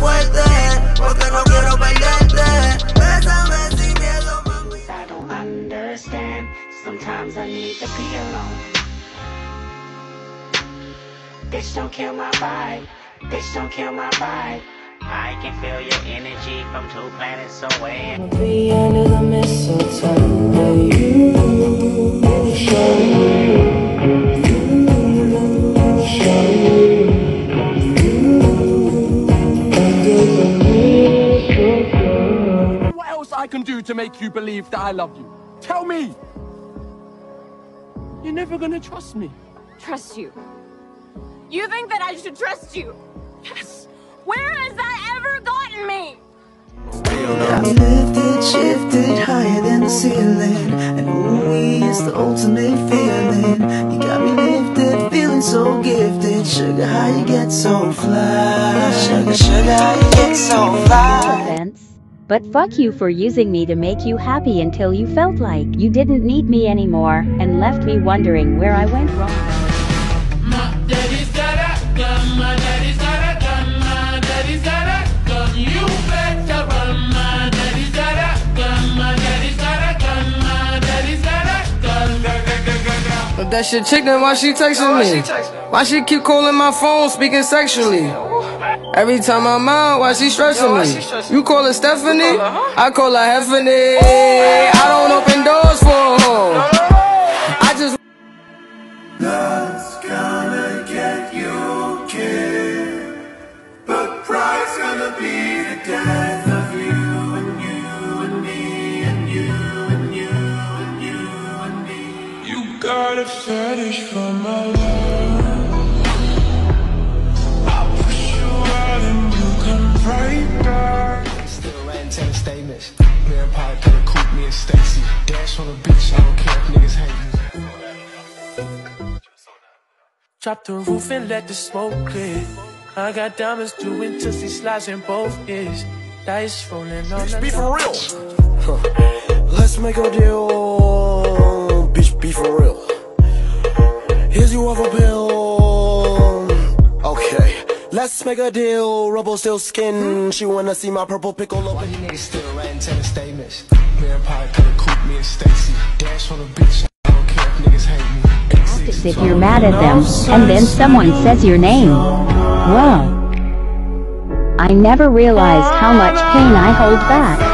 fuerte, porque no quiero perderte. Bésame sin miedo, mami. I don't understand. Sometimes I need to be alone. Bitch, don't kill my vibe. Bitch, don't kill my vibe. I can feel your energy from two planets away. I'll be under the mistletoe. Can do to make you believe that I love you? Tell me! You're never gonna trust me. Trust you. You think that I should trust you? Yes! Where has that ever gotten me? Got me lifted, shifted higher than the ceiling And ooh, is the ultimate feeling You got me lifted, feeling so gifted Sugar, how you get so fly Sugar, sugar, how you get so fly offense. But fuck you for using me to make you happy until you felt like you didn't need me anymore and left me wondering where I went wrong. My daddy's got a gun, my daddy's got a gun, my daddy's got a gun. You better run, my daddy's got a gun, my daddy's got a gun, my daddy's got a gun. Gun, gun, gun, gun, gun. But that shit chick, then why she texting me? Why she keep calling my phone, speaking sexually? Every time I'm out, why she stressing me? You call her Stephanie? I call her Heffany. I don't open doors for her. I just Love's gonna get you killed, but pride's gonna be the death of you and you and me and you and you and you and me. You got a fetish for my love. Drop the roof and let the smoke clear. I got diamonds doing tootsie slides in both ears. Dice rolling on the Be for real. Let's make a deal. Bitch, be for real. Here's your off a pill. Okay. Let's make a deal. Rubble still skin. She wanna see my purple pickle up. Why you niggas still writing ten statements? Me and Pop got a coupe, me and Stacy. Dash on the beach. As if you're mad at them, and then someone says your name. Whoa. I never realized how much pain I hold back.